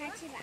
开去吧。